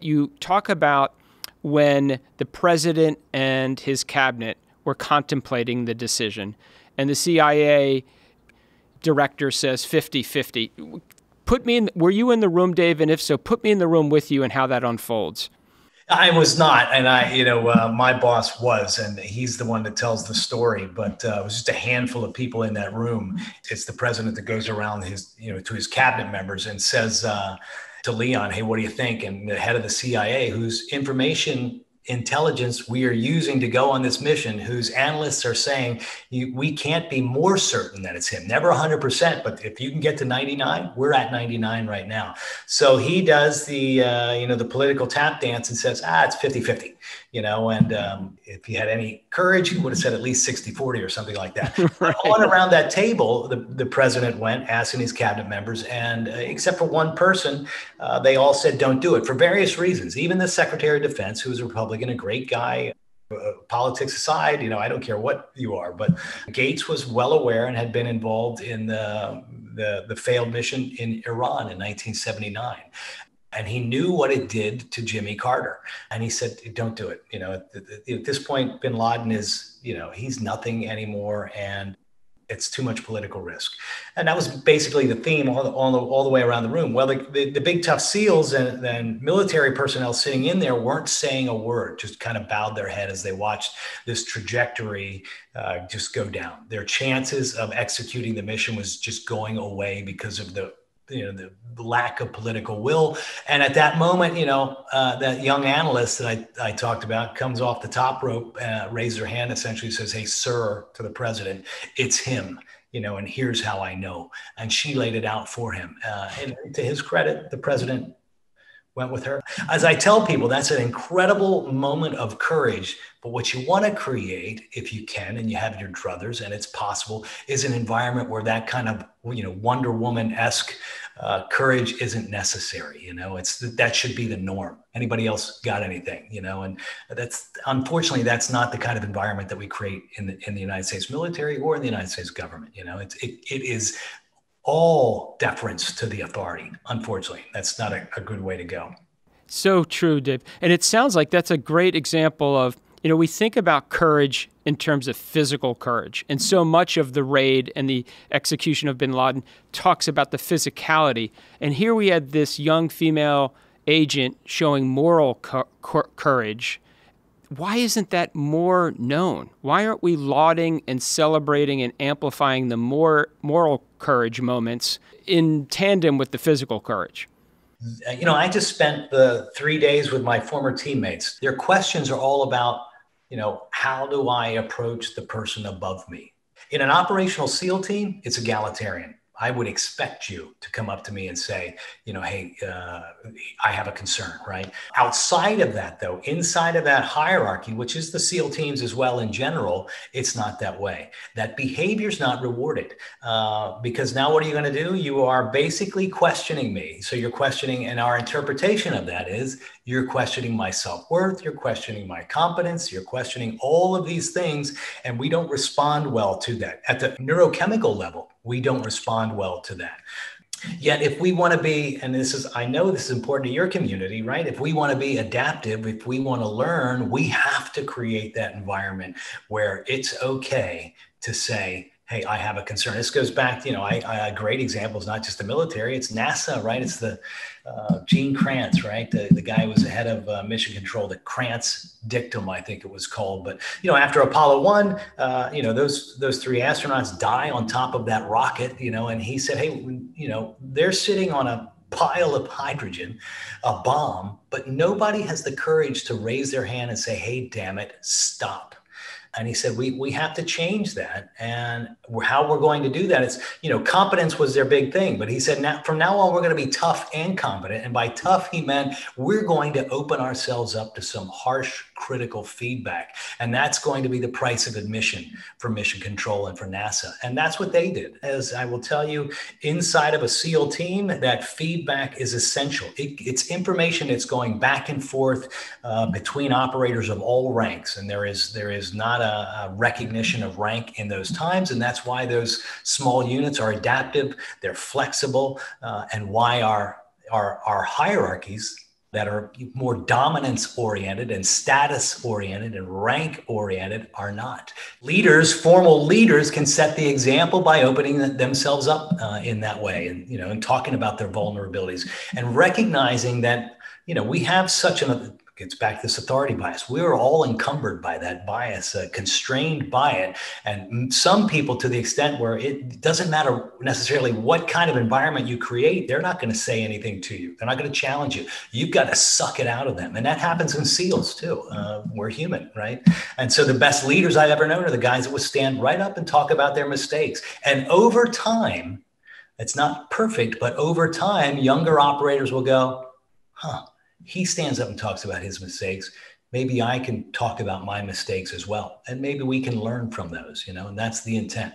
You talk about when the president and his cabinet were contemplating the decision, and the CIA director says 50 50. Put me in, were you in the room, Dave? And if so, put me in the room with you and how that unfolds. I was not, and I, you know, uh, my boss was, and he's the one that tells the story. But uh, it was just a handful of people in that room. It's the president that goes around his, you know, to his cabinet members and says uh, to Leon, "Hey, what do you think?" And the head of the CIA, whose information intelligence we are using to go on this mission, whose analysts are saying we can't be more certain that it's him. Never 100%, but if you can get to 99, we're at 99 right now. So he does the uh, you know the political tap dance and says, ah, it's 50-50 you know, and um, if he had any courage, he would have said at least 60 40 or something like that. right. On around that table, the, the president went asking his cabinet members, and uh, except for one person, uh, they all said don't do it for various reasons. Even the secretary of defense, who was a Republican, a great guy, uh, politics aside, you know, I don't care what you are, but Gates was well aware and had been involved in the, the, the failed mission in Iran in 1979 and he knew what it did to Jimmy Carter. And he said, "Don't do it." You know, at, at, this point, Bin Laden is, you know, he's nothing anymore, and it's too much political risk. And that was basically the theme all the, all the, all the way around the room. Well, the, the, the big tough SEALs and, and military personnel sitting in there weren't saying a word, just kind of bowed their head as they watched this trajectory uh, just go down. Their chances of executing the mission was just going away because of the you know the lack of political will. And at that moment you know uh, that young analyst that I, I talked about comes off the top rope uh, raises her hand essentially says hey sir to the president it's him you know and here's how i know. And she laid it out for him. Uh, and to his credit the president went with her. As I tell people, that's an incredible moment of courage. But what you want to create, if you can, and you have your druthers, and it's possible, is an environment where that kind of, you know, Wonder Woman esque uh, courage isn't necessary. You know, it's that should be the norm. Anybody else got anything? You know, and that's unfortunately that's not the kind of environment that we create in the in the United States military or in the United States government. You know, it's it, it is all deference to the authority. Unfortunately, that's not a, a good way to go. So true, Dave. And it sounds like that's a great example of, you know, we think about courage in terms of physical courage. And so much of the raid and the execution of bin Laden talks about the physicality. And here we had this young female agent showing moral courage why isn't that more known? Why aren't we lauding and celebrating and amplifying the more moral courage moments in tandem with the physical courage? Uh, you know, I just spent the three days with my former teammates. Their questions are all about, you know, how do I approach the person above me? In an operational SEAL team, it's egalitarian. I would expect you to come up to me and say, you know, hey, uh, I have a concern, right? Outside of that, though, inside of that hierarchy, which is the SEAL teams as well in general, it's not that way. That behavior is not rewarded uh, because now what are you going to do? You are basically questioning me. So you're questioning, and our interpretation of that is you're questioning my self worth, you're questioning my competence, you're questioning all of these things, and we don't respond well to that. At the neurochemical level, we don't respond well to that. Yet, if we want to be, and this is, I know this is important to your community, right? If we want to be adaptive, if we want to learn, we have to create that environment where it's okay to say, hey, I have a concern. This goes back, you know, I, I, a great example is not just the military, it's NASA, right? It's the uh, Gene Kranz, right? The, the guy who was the head of uh, mission control, the Kranz dictum, I think it was called. But, you know, after Apollo 1, uh, you know, those, those three astronauts die on top of that rocket, you know, and he said, hey, you know, they're sitting on a pile of hydrogen, a bomb, but nobody has the courage to raise their hand and say, hey, damn it, stop and he said we we have to change that. And how we're going to do that is you know competence was their big thing. But he said now from now on we're going to be tough and competent. And by tough he meant we're going to open ourselves up to some harsh critical feedback. And that's going to be the price of admission for mission control and for nasa. And that's what they did. As i will tell you inside of a seal team that feedback is essential. It, it's information that's going back and forth uh, between operators of all ranks. And there is there is not a, a, recognition of rank in those times. And that's why those small units are adaptive, they're flexible, uh, and why our, our, our hierarchies that are more dominance oriented and status oriented and rank oriented are not. Leaders, formal leaders, can set the example by opening themselves up uh, in that way, and you know, and talking about their vulnerabilities and recognizing that you know we have such an gets back to this authority bias. We are all encumbered by that bias, uh, constrained by it. And some people, to the extent where it doesn't matter necessarily what kind of environment you create, they're not going to say anything to you. They're not going to challenge you. You've got to suck it out of them. And that happens in SEALs too. Uh, we're human, right? And so the best leaders I've ever known are the guys that will stand right up and talk about their mistakes. And over time, it's not perfect, but over time, younger operators will go, huh he stands up and talks about his mistakes. Maybe i can talk about my mistakes as well. And maybe we can learn from those you know and that's the intent